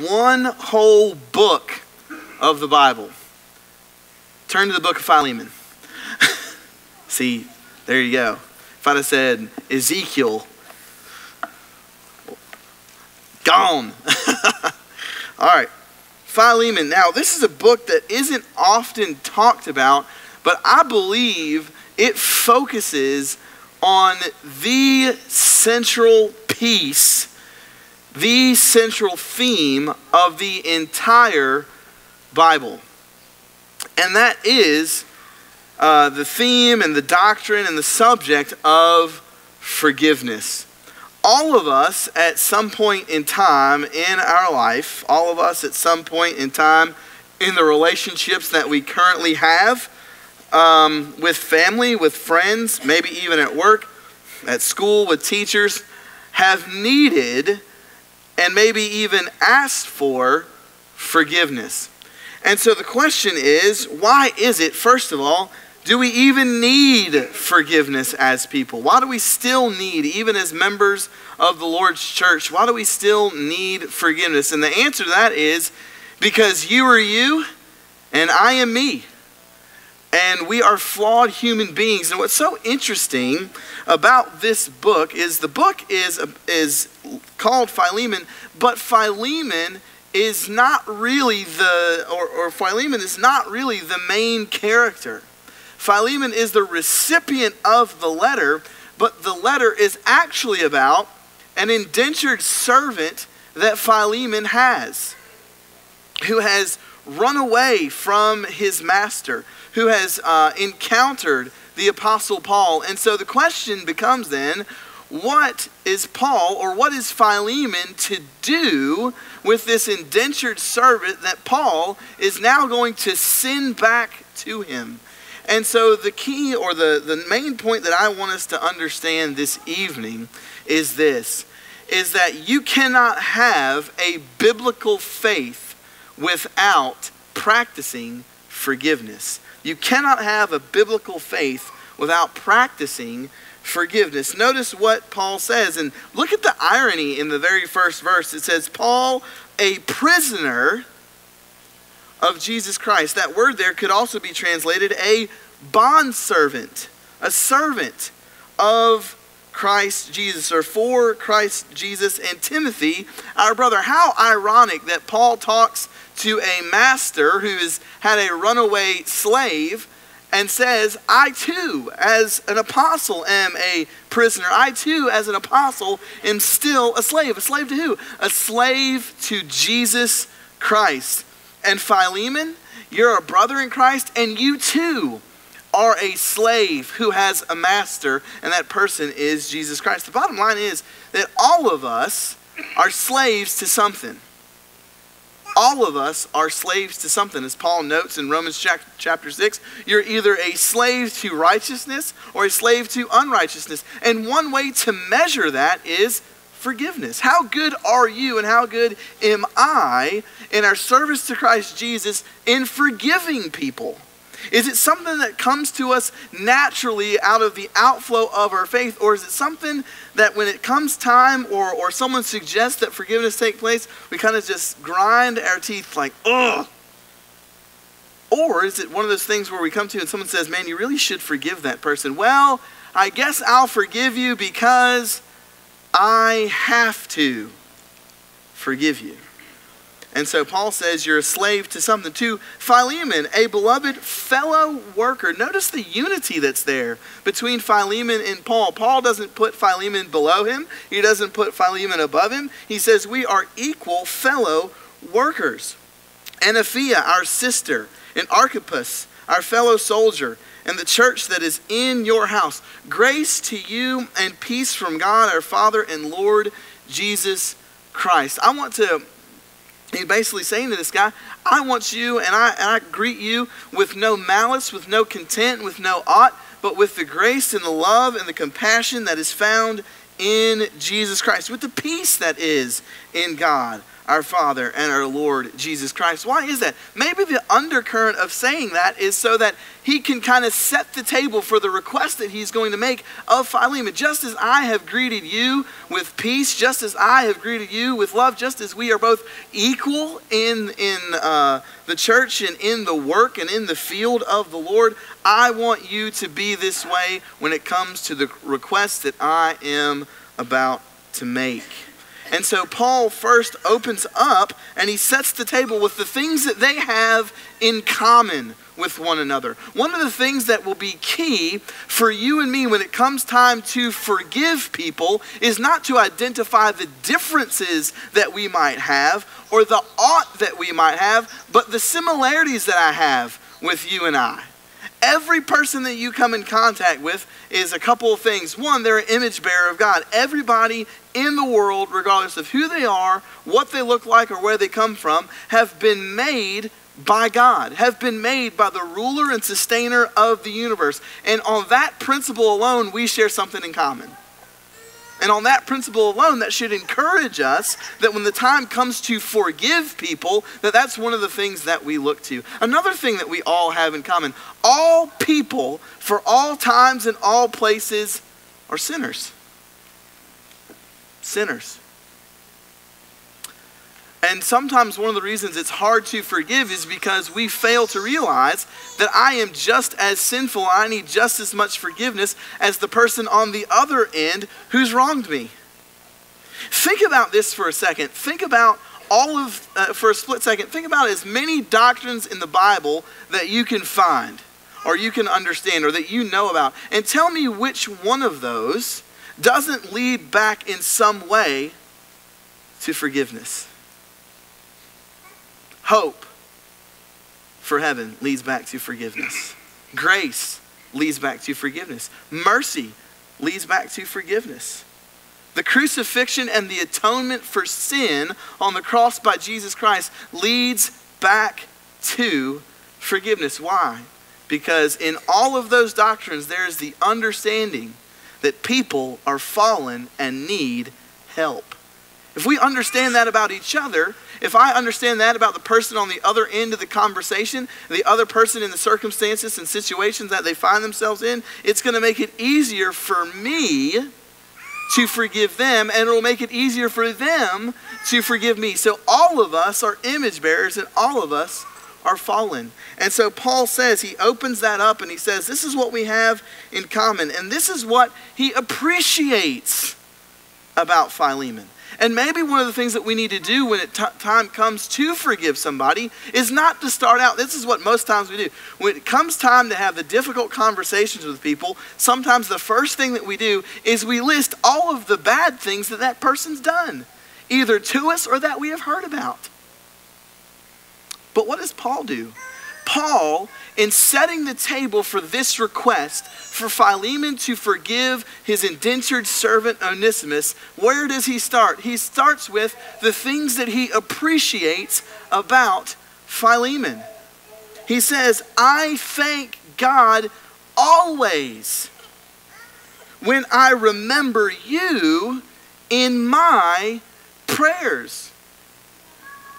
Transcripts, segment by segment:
one whole book of the Bible. Turn to the book of Philemon. See, there you go. If I'd have said Ezekiel, gone. All right. Philemon. Now, this is a book that isn't often talked about, but I believe it focuses on the central piece, the central theme of the entire Bible. And that is uh, the theme and the doctrine and the subject of forgiveness all of us at some point in time in our life, all of us at some point in time in the relationships that we currently have um, with family, with friends, maybe even at work, at school, with teachers, have needed and maybe even asked for forgiveness. And so the question is why is it, first of all, do we even need forgiveness as people? Why do we still need, even as members of the Lord's church, why do we still need forgiveness? And the answer to that is because you are you and I am me. And we are flawed human beings. And what's so interesting about this book is the book is, is called Philemon, but Philemon is not really the, or, or Philemon is not really the main character. Philemon is the recipient of the letter, but the letter is actually about an indentured servant that Philemon has, who has run away from his master, who has uh, encountered the Apostle Paul. And so the question becomes then what is Paul or what is Philemon to do with this indentured servant that Paul is now going to send back to him? And so the key or the, the main point that I want us to understand this evening is this is that you cannot have a biblical faith without practicing forgiveness. You cannot have a biblical faith without practicing forgiveness. Notice what Paul says, and look at the irony in the very first verse. It says, Paul, a prisoner of Jesus Christ. That word there could also be translated a bondservant, a servant of Christ Jesus, or for Christ Jesus and Timothy, our brother. How ironic that Paul talks to a master who has had a runaway slave and says, I too, as an apostle, am a prisoner. I too, as an apostle, am still a slave. A slave to who? A slave to Jesus Christ. And Philemon, you're a brother in Christ, and you too are a slave who has a master, and that person is Jesus Christ. The bottom line is that all of us are slaves to something. All of us are slaves to something. As Paul notes in Romans chapter 6, you're either a slave to righteousness or a slave to unrighteousness. And one way to measure that is forgiveness. How good are you and how good am I in our service to Christ Jesus in forgiving people? Is it something that comes to us naturally out of the outflow of our faith, or is it something that when it comes time or, or someone suggests that forgiveness take place, we kind of just grind our teeth like, ugh? Or is it one of those things where we come to and someone says, man, you really should forgive that person? Well, I guess I'll forgive you because I have to forgive you. And so Paul says you're a slave to something. To Philemon, a beloved fellow worker. Notice the unity that's there between Philemon and Paul. Paul doesn't put Philemon below him, he doesn't put Philemon above him. He says we are equal fellow workers. And Apphia, our sister, and Archippus, our fellow soldier, and the church that is in your house. Grace to you and peace from God our Father and Lord Jesus Christ. I want to He's basically saying to this guy, I want you and I, and I greet you with no malice, with no content, with no aught, but with the grace and the love and the compassion that is found in Jesus Christ, with the peace that is in God our Father and our Lord Jesus Christ. Why is that? Maybe the undercurrent of saying that is so that he can kind of set the table for the request that he's going to make of Philemon. Just as I have greeted you with peace, just as I have greeted you with love, just as we are both equal in, in uh, the church and in the work and in the field of the Lord, I want you to be this way when it comes to the request that I am about to make. And so Paul first opens up and he sets the table with the things that they have in common with one another. One of the things that will be key for you and me when it comes time to forgive people is not to identify the differences that we might have or the ought that we might have, but the similarities that I have with you and I. Every person that you come in contact with is a couple of things. One, they're an image bearer of God. Everybody in the world, regardless of who they are, what they look like, or where they come from, have been made by God, have been made by the ruler and sustainer of the universe. And on that principle alone, we share something in common. And on that principle alone, that should encourage us that when the time comes to forgive people, that that's one of the things that we look to. Another thing that we all have in common all people, for all times and all places, are sinners. Sinners. And sometimes one of the reasons it's hard to forgive is because we fail to realize that I am just as sinful. I need just as much forgiveness as the person on the other end who's wronged me. Think about this for a second. Think about all of, uh, for a split second, think about as many doctrines in the Bible that you can find or you can understand or that you know about. And tell me which one of those doesn't lead back in some way to forgiveness. Hope for heaven leads back to forgiveness. Grace leads back to forgiveness. Mercy leads back to forgiveness. The crucifixion and the atonement for sin on the cross by Jesus Christ leads back to forgiveness. Why? Because in all of those doctrines, there is the understanding that people are fallen and need help. If we understand that about each other, if I understand that about the person on the other end of the conversation, the other person in the circumstances and situations that they find themselves in, it's going to make it easier for me to forgive them, and it will make it easier for them to forgive me. So all of us are image bearers, and all of us are fallen. And so Paul says, he opens that up and he says, This is what we have in common, and this is what he appreciates about Philemon. And maybe one of the things that we need to do when it t- time comes to forgive somebody is not to start out. This is what most times we do. When it comes time to have the difficult conversations with people, sometimes the first thing that we do is we list all of the bad things that that person's done, either to us or that we have heard about. But what does Paul do? Paul, in setting the table for this request for Philemon to forgive his indentured servant Onesimus, where does he start? He starts with the things that he appreciates about Philemon. He says, I thank God always when I remember you in my prayers.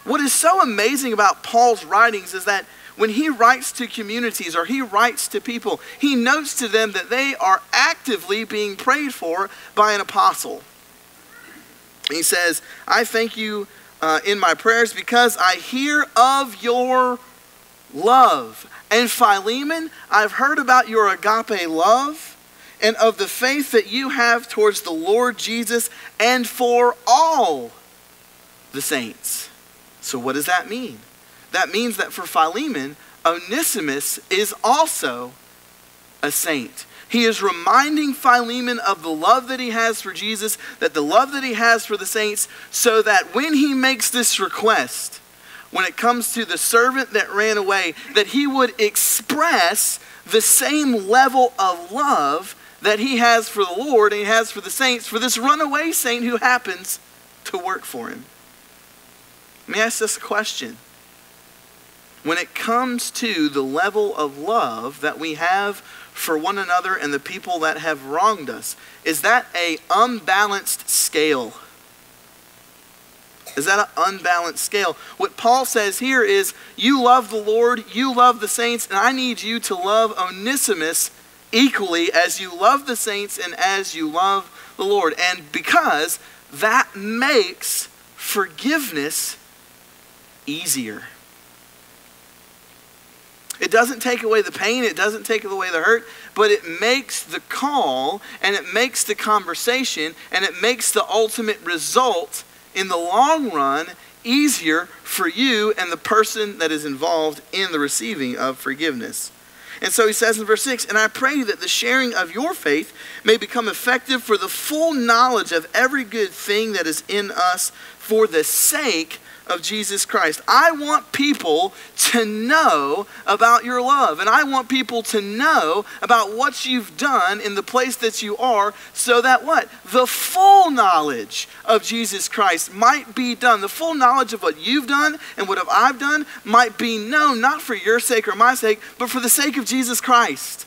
What is so amazing about Paul's writings is that when he writes to communities or he writes to people, he notes to them that they are actively being prayed for by an apostle. He says, I thank you uh, in my prayers because I hear of your love. And Philemon, I've heard about your agape love and of the faith that you have towards the Lord Jesus and for all the saints. So, what does that mean? That means that for Philemon, Onesimus is also a saint. He is reminding Philemon of the love that he has for Jesus, that the love that he has for the saints, so that when he makes this request, when it comes to the servant that ran away, that he would express the same level of love that he has for the Lord and he has for the saints, for this runaway saint who happens to work for him. Let me ask this question when it comes to the level of love that we have for one another and the people that have wronged us, is that a unbalanced scale? Is that an unbalanced scale? What Paul says here is you love the Lord, you love the saints, and I need you to love Onesimus equally as you love the saints and as you love the Lord. And because that makes forgiveness easier. It doesn't take away the pain, it doesn't take away the hurt, but it makes the call and it makes the conversation and it makes the ultimate result in the long run easier for you and the person that is involved in the receiving of forgiveness. And so he says in verse 6 And I pray that the sharing of your faith may become effective for the full knowledge of every good thing that is in us for the sake of Jesus Christ. I want people to know about your love. And I want people to know about what you've done in the place that you are so that what? The full knowledge of Jesus Christ might be done. The full knowledge of what you've done and what I've done might be known, not for your sake or my sake, but for the sake of Jesus Christ.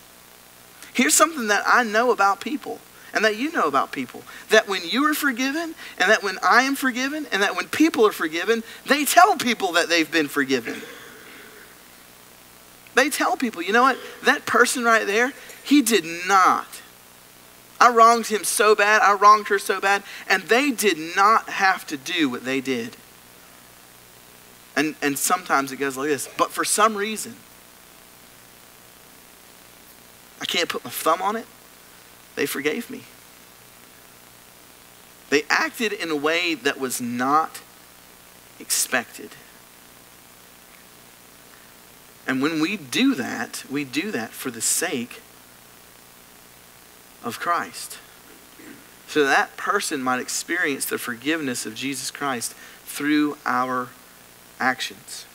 Here's something that I know about people and that you know about people. That when you are forgiven, and that when I am forgiven, and that when people are forgiven, they tell people that they've been forgiven. They tell people, you know what? That person right there, he did not. I wronged him so bad, I wronged her so bad, and they did not have to do what they did. And, and sometimes it goes like this, but for some reason, I can't put my thumb on it, they forgave me. They acted in a way that was not expected. And when we do that, we do that for the sake of Christ. So that person might experience the forgiveness of Jesus Christ through our actions.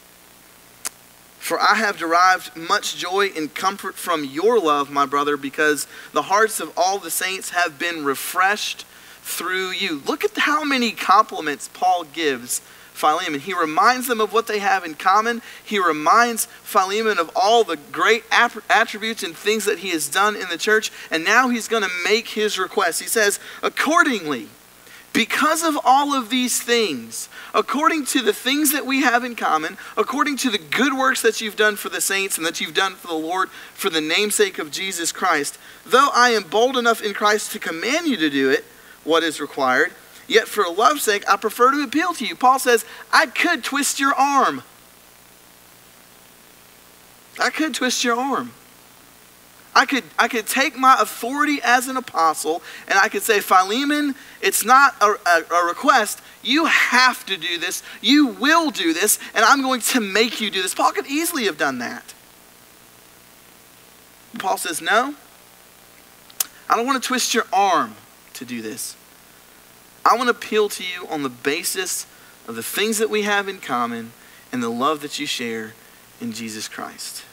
For I have derived much joy and comfort from your love, my brother, because the hearts of all the saints have been refreshed through you. Look at how many compliments Paul gives Philemon. He reminds them of what they have in common. He reminds Philemon of all the great attributes and things that he has done in the church. And now he's going to make his request. He says, Accordingly, because of all of these things, according to the things that we have in common, according to the good works that you've done for the saints and that you've done for the Lord for the namesake of Jesus Christ, though I am bold enough in Christ to command you to do it, what is required, yet for love's sake I prefer to appeal to you. Paul says, I could twist your arm. I could twist your arm. I could, I could take my authority as an apostle and I could say, Philemon, it's not a, a, a, request. You have to do this. You will do this, and I'm going to make you do this. Paul could easily have done that. Paul says, No, I don't want to twist your arm to do this. I want to appeal to you on the basis of the things that we have in common and the love that you share in Jesus Christ.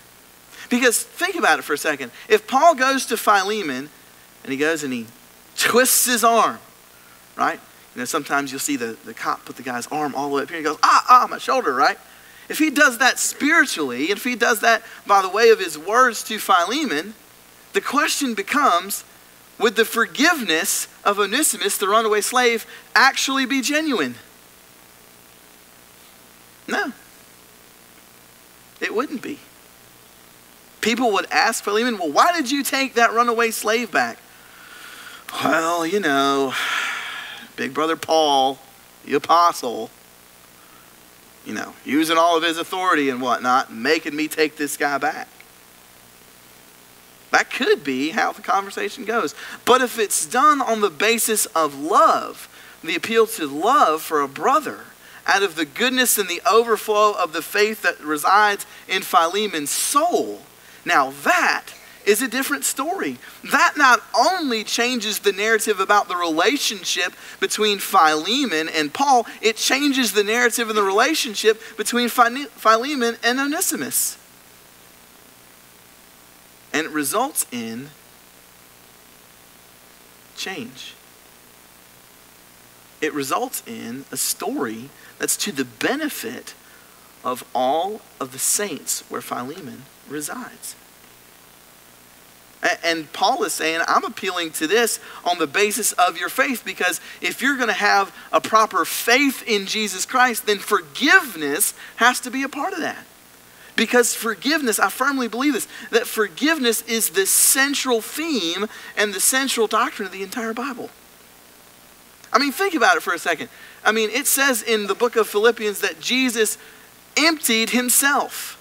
Because think about it for a second. If Paul goes to Philemon and he goes and he twists his arm, right? You know, sometimes you'll see the, the cop put the guy's arm all the way up here and he goes, ah, ah, my shoulder, right? If he does that spiritually, if he does that by the way of his words to Philemon, the question becomes would the forgiveness of Onesimus, the runaway slave, actually be genuine? No. It wouldn't be people would ask Philemon, well, why did you take that runaway slave back? Well, you know, big brother Paul, the apostle, you know, using all of his authority and whatnot, making me take this guy back. That could be how the conversation goes. But if it's done on the basis of love, the appeal to love for a brother, out of the goodness and the overflow of the faith that resides in Philemon's soul, now, that is a different story. That not only changes the narrative about the relationship between Philemon and Paul, it changes the narrative and the relationship between Philemon and Onesimus. And it results in change. It results in a story that's to the benefit of all of the saints where Philemon resides. And Paul is saying, I'm appealing to this on the basis of your faith because if you're going to have a proper faith in Jesus Christ, then forgiveness has to be a part of that. Because forgiveness, I firmly believe this, that forgiveness is the central theme and the central doctrine of the entire Bible. I mean, think about it for a second. I mean, it says in the book of Philippians that Jesus emptied himself.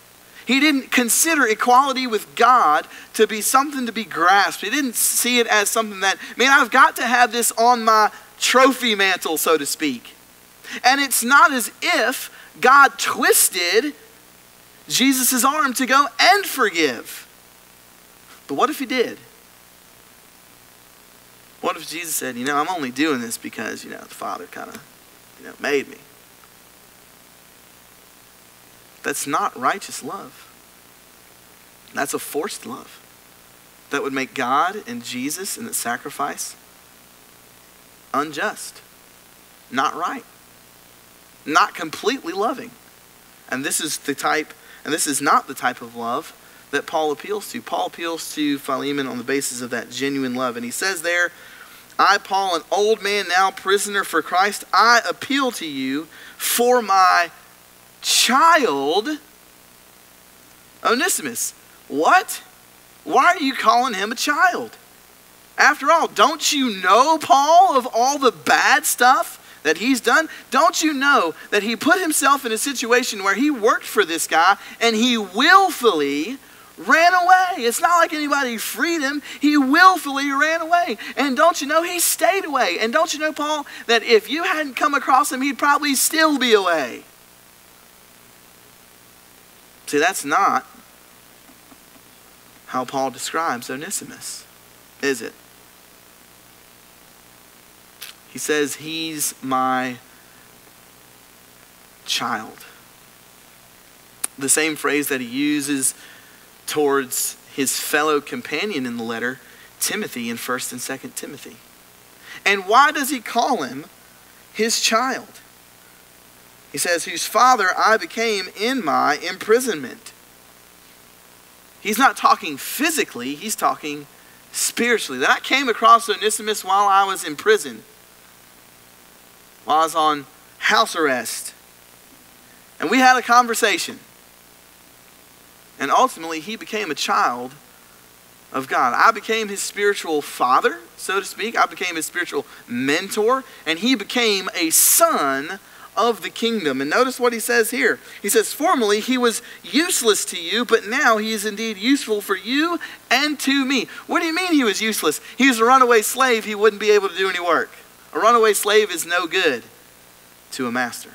He didn't consider equality with God to be something to be grasped. He didn't see it as something that, man, I've got to have this on my trophy mantle, so to speak. And it's not as if God twisted Jesus' arm to go and forgive. But what if he did? What if Jesus said, you know, I'm only doing this because, you know, the Father kind of, you know, made me. That's not righteous love. That's a forced love. That would make God and Jesus and the sacrifice unjust, not right, not completely loving. And this is the type, and this is not the type of love that Paul appeals to. Paul appeals to Philemon on the basis of that genuine love. And he says there, I, Paul, an old man now prisoner for Christ, I appeal to you for my child, Onesimus. What? Why are you calling him a child? After all, don't you know, Paul, of all the bad stuff that he's done? Don't you know that he put himself in a situation where he worked for this guy and he willfully ran away. It's not like anybody freed him. He willfully ran away. And don't you know, he stayed away. And don't you know, Paul, that if you hadn't come across him, he'd probably still be away. See, that's not how Paul describes Onesimus, is it? He says, He's my child. The same phrase that he uses towards his fellow companion in the letter, Timothy, in 1st and 2nd Timothy. And why does he call him his child? He says, Whose father I became in my imprisonment. He's not talking physically, he's talking spiritually. That I came across Onesimus while I was in prison, while I was on house arrest. And we had a conversation. And ultimately, he became a child of God. I became his spiritual father, so to speak. I became his spiritual mentor, and he became a son of the kingdom. And notice what he says here. He says, Formerly he was useless to you, but now he is indeed useful for you and to me. What do you mean he was useless? He was a runaway slave, he wouldn't be able to do any work. A runaway slave is no good to a master.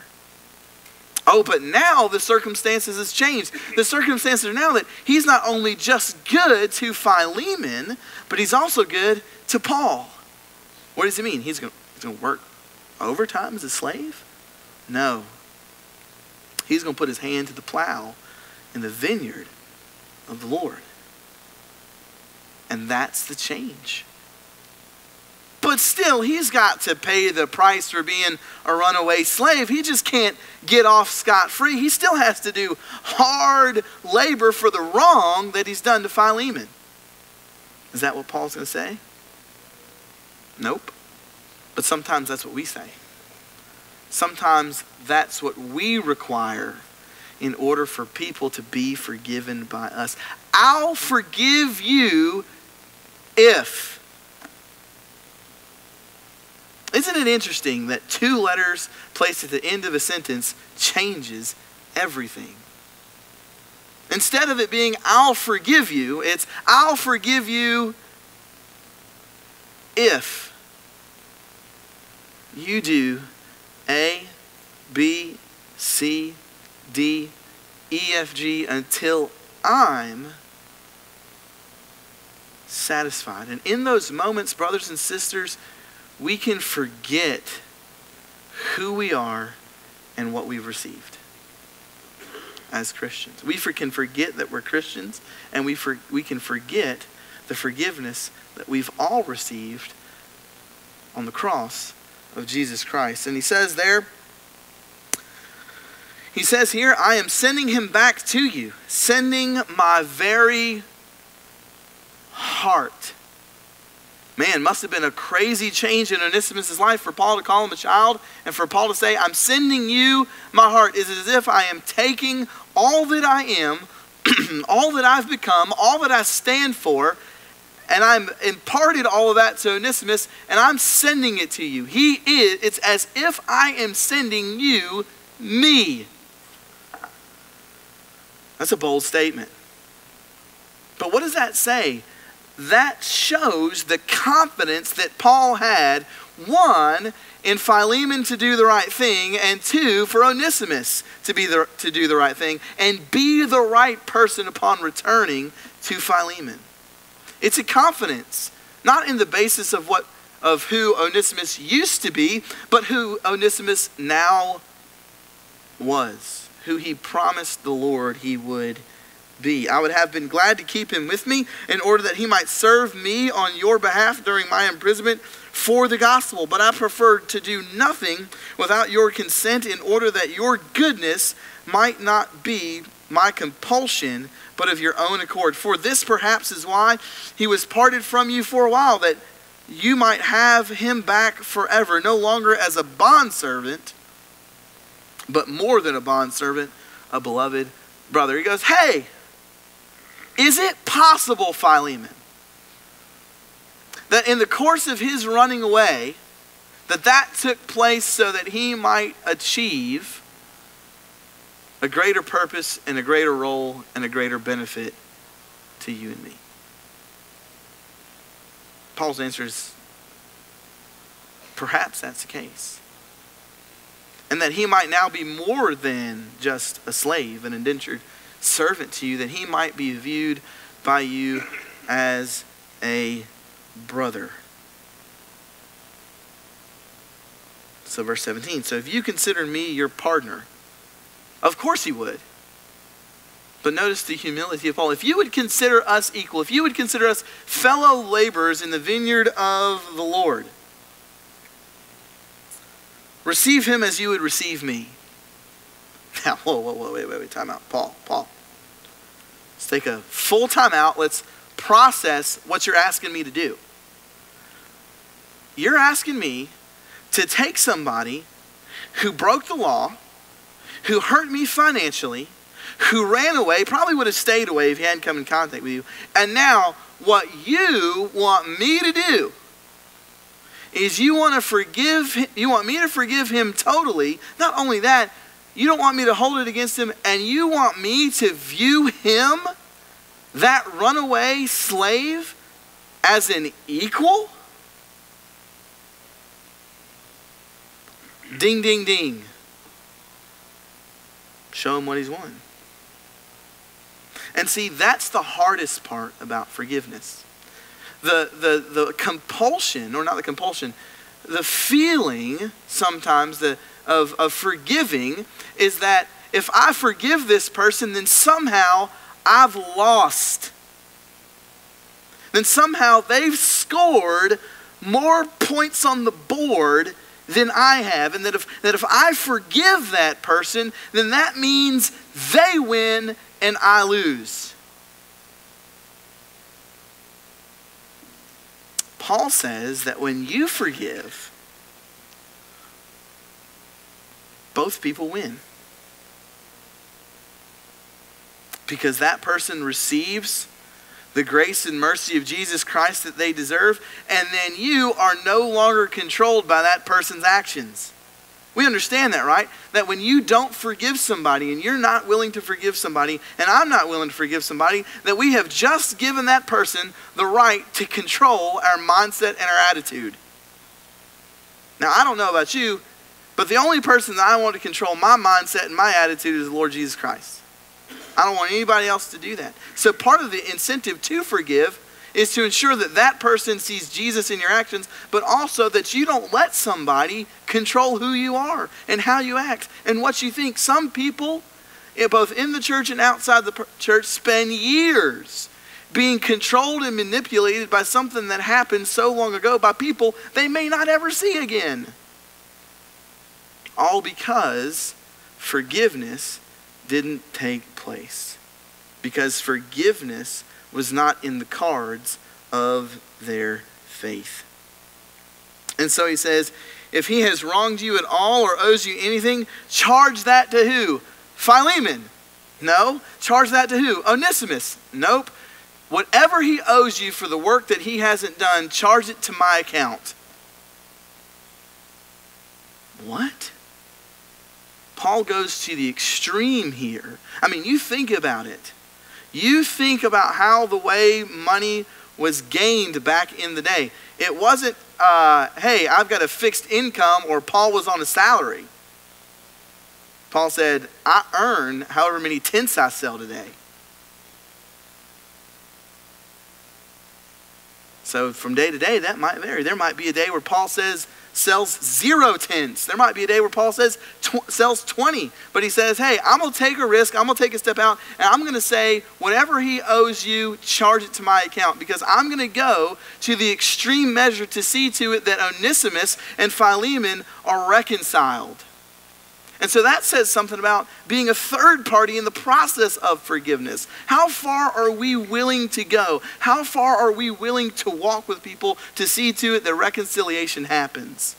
Oh, but now the circumstances has changed. The circumstances are now that he's not only just good to Philemon, but he's also good to Paul. What does he mean? He's going to work overtime as a slave? No. He's going to put his hand to the plow in the vineyard of the Lord. And that's the change. But still, he's got to pay the price for being a runaway slave. He just can't get off scot free. He still has to do hard labor for the wrong that he's done to Philemon. Is that what Paul's going to say? Nope. But sometimes that's what we say. Sometimes that's what we require in order for people to be forgiven by us. I'll forgive you if isn't it interesting that two letters placed at the end of a sentence changes everything? Instead of it being, I'll forgive you, it's, I'll forgive you if you do A, B, C, D, E, F, G until I'm satisfied. And in those moments, brothers and sisters, we can forget who we are and what we've received as Christians. We for, can forget that we're Christians, and we, for, we can forget the forgiveness that we've all received on the cross of Jesus Christ. And he says there, he says here, I am sending him back to you, sending my very heart. Man, must have been a crazy change in Onesimus' life for Paul to call him a child and for Paul to say, I'm sending you my heart. Is as if I am taking all that I am, all that I've become, all that I stand for, and I'm imparted all of that to Onesimus, and I'm sending it to you. He is, it's as if I am sending you me. That's a bold statement. But what does that say? That shows the confidence that Paul had, one, in Philemon to do the right thing, and two, for Onesimus to, be the, to do the right thing, and be the right person upon returning to Philemon. It's a confidence, not in the basis of what of who Onesimus used to be, but who Onesimus now was, who he promised the Lord he would be. I would have been glad to keep him with me in order that he might serve me on your behalf during my imprisonment for the gospel. But I preferred to do nothing without your consent in order that your goodness might not be my compulsion, but of your own accord. For this perhaps is why he was parted from you for a while, that you might have him back forever, no longer as a bondservant, but more than a bondservant, a beloved brother. He goes, Hey, is it possible, Philemon, that in the course of his running away, that that took place so that he might achieve a greater purpose and a greater role and a greater benefit to you and me? Paul's answer is perhaps that's the case. And that he might now be more than just a slave, an indentured servant to you, that he might be viewed by you as a brother. So, verse 17. So, if you consider me your partner, of course he would. But notice the humility of Paul. If you would consider us equal, if you would consider us fellow laborers in the vineyard of the Lord, receive him as you would receive me. Now, whoa, whoa, whoa, wait, wait, wait, time out. Paul, Paul. Let's take a full time out. Let's process what you're asking me to do. You're asking me to take somebody who broke the law, who hurt me financially, who ran away, probably would have stayed away if he hadn't come in contact with you, and now what you want me to do is you want to forgive you want me to forgive him totally not only that you don't want me to hold it against him, and you want me to view him, that runaway slave, as an equal? Ding, ding, ding. Show him what he's won. And see, that's the hardest part about forgiveness. The, the, the compulsion, or not the compulsion, the feeling sometimes, the, of, of forgiving is that if I forgive this person, then somehow I've lost. Then somehow they've scored more points on the board than I have. And that if, that if I forgive that person, then that means they win and I lose. Paul says that when you forgive, both people win. Because that person receives the grace and mercy of Jesus Christ that they deserve, and then you are no longer controlled by that person's actions. We understand that, right? That when you don't forgive somebody and you're not willing to forgive somebody, and I'm not willing to forgive somebody, that we have just given that person the right to control our mindset and our attitude. Now, I don't know about you, but the only person that I want to control my mindset and my attitude is the Lord Jesus Christ. I don't want anybody else to do that. So part of the incentive to forgive is to ensure that that person sees Jesus in your actions, but also that you don't let somebody control who you are and how you act and what you think. Some people, eh, both in the church and outside the church, spend years being controlled and manipulated by something that happened so long ago by people they may not ever see again. All because forgiveness didn't take place. Because forgiveness was not in the cards of their faith. And so he says, if he has wronged you at all or owes you anything, charge that to who? Philemon. No. Charge that to who? Onesimus. Nope. Whatever he owes you for the work that he hasn't done, charge it to my account. What? Paul goes to the extreme here. I mean, you think about it. You think about how the way money was gained back in the day. It wasn't, uh, hey, I've got a fixed income, or Paul was on a salary. Paul said, I earn however many tents I sell today. So from day to day, that might vary. There might be a day where Paul says, sells zero tents. There might be a day where Paul says tw- sells 20, but he says, hey, I'm going to take a risk. I'm going to take a step out, and I'm going to say, whatever he owes you, charge it to my account because I'm going to go to the extreme measure to see to it that Onesimus and Philemon are reconciled. And so that says something about being a third party in the process of forgiveness. How far are we willing to go? How far are we willing to walk with people to see to it that reconciliation happens?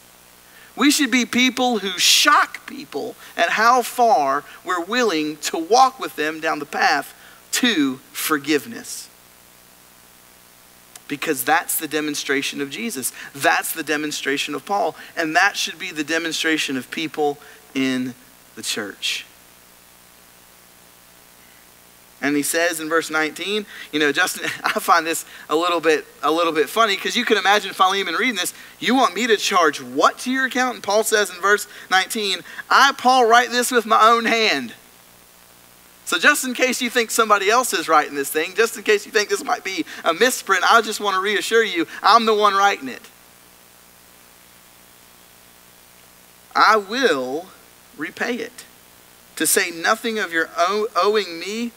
We should be people who shock people at how far we're willing to walk with them down the path to forgiveness. Because that's the demonstration of Jesus. That's the demonstration of Paul. And that should be the demonstration of people in the church. And he says in verse 19, you know, Justin, I find this a little bit a little bit funny because you can imagine Philemon reading this. You want me to charge what to your account? And Paul says in verse 19, I, Paul, write this with my own hand. So just in case you think somebody else is writing this thing, just in case you think this might be a misprint, I just want to reassure you, I'm the one writing it. I will repay it. To say nothing of your owing me,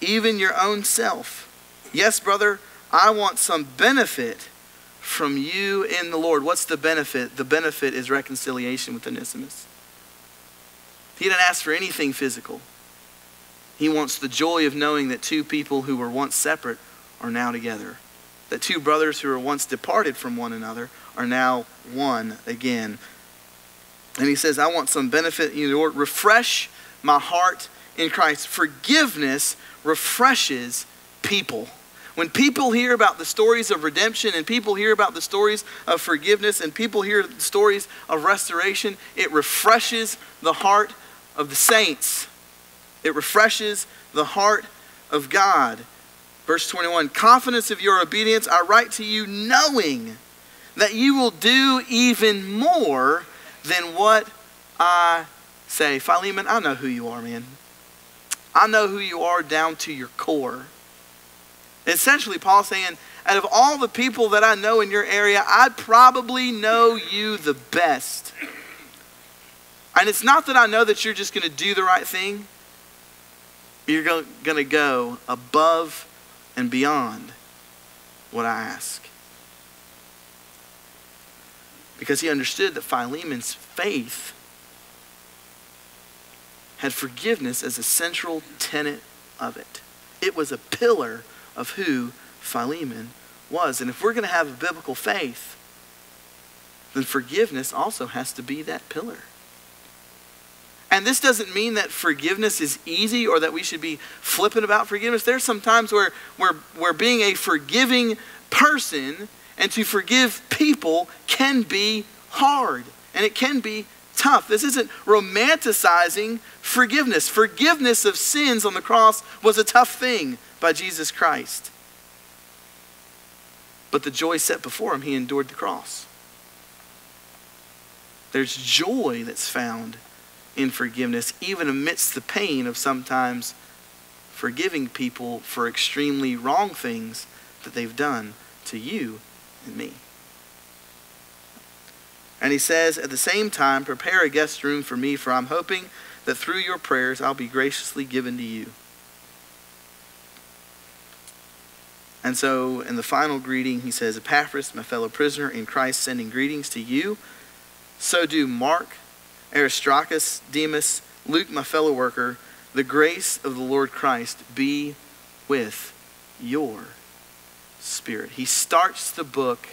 even your own self. Yes, brother, I want some benefit from you in the Lord. What's the benefit? The benefit is reconciliation with Onesimus. He didn't ask for anything physical. He wants the joy of knowing that two people who were once separate are now together. That two brothers who were once departed from one another are now one again. And he says, I want some benefit in Lord. Refresh my heart in Christ. Forgiveness refreshes people. When people hear about the stories of redemption and people hear about the stories of forgiveness and people hear the stories of restoration, it refreshes the heart of the saints. It refreshes the heart of God. Verse 21 Confidence of your obedience, I write to you knowing that you will do even more than what I say. Philemon, I know who you are, man. I know who you are down to your core. Essentially, Paul's saying, out of all the people that I know in your area, I probably know you the best. And it's not that I know that you're just going to do the right thing. You're going to go above and beyond what I ask because he understood that Philemon's faith had forgiveness as a central tenet of it. It was a pillar of who Philemon was. And if we're going to have a biblical faith, then forgiveness also has to be that pillar. And this doesn't mean that forgiveness is easy or that we should be flippant about forgiveness. There's some times where, where, where being a forgiving person and to forgive people can be hard and it can be tough. This isn't romanticizing forgiveness. Forgiveness of sins on the cross was a tough thing by Jesus Christ. But the joy set before him, he endured the cross. There's joy that's found in forgiveness, even amidst the pain of sometimes forgiving people for extremely wrong things that they've done to you and me. And he says, at the same time, prepare a guest room for me, for I'm hoping that through your prayers I'll be graciously given to you. And so in the final greeting, he says, Epaphras, my fellow prisoner in Christ, sending greetings to you. So do Mark, Aristarchus, Demas, Luke, my fellow worker. The grace of the Lord Christ be with your Spirit. He starts the book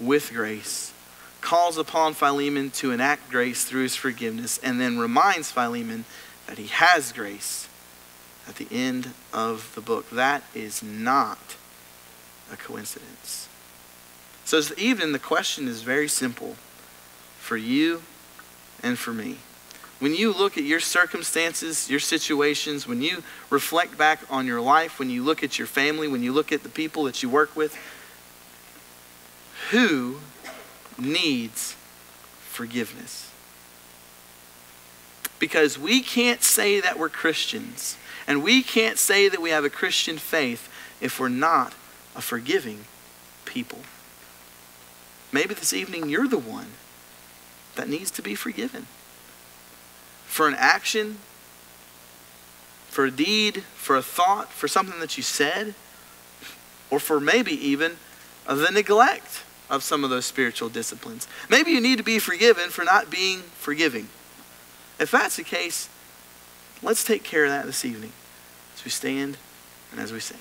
with grace, calls upon Philemon to enact grace through his forgiveness, and then reminds Philemon that he has grace at the end of the book. That is not a coincidence. So, evening, the question is very simple for you and for me. When you look at your circumstances, your situations, when you reflect back on your life, when you look at your family, when you look at the people that you work with, who needs forgiveness? Because we can't say that we're Christians and we can't say that we have a Christian faith if we're not a forgiving people. Maybe this evening you're the one that needs to be forgiven for an action, for a deed, for a thought, for something that you said, or for maybe even the neglect of some of those spiritual disciplines. Maybe you need to be forgiven for not being forgiving. If that's the case, let's take care of that this evening as we stand and as we sing.